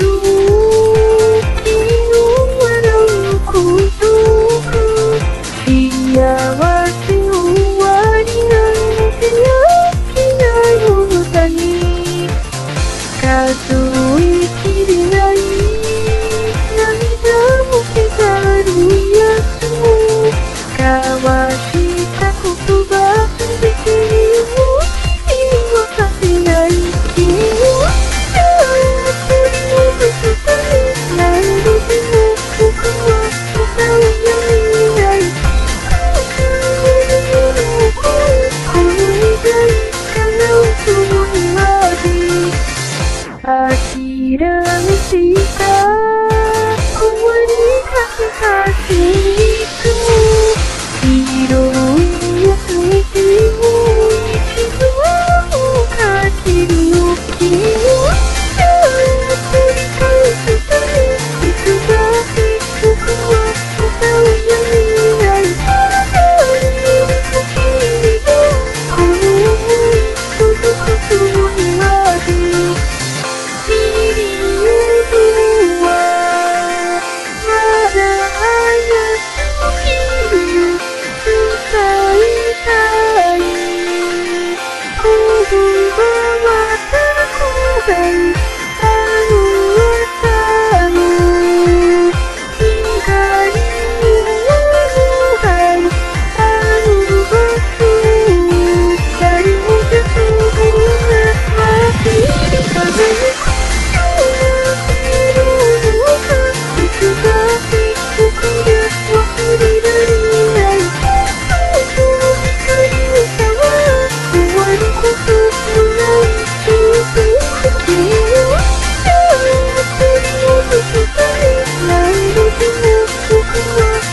Aru. Thank you. Bye. Thank you.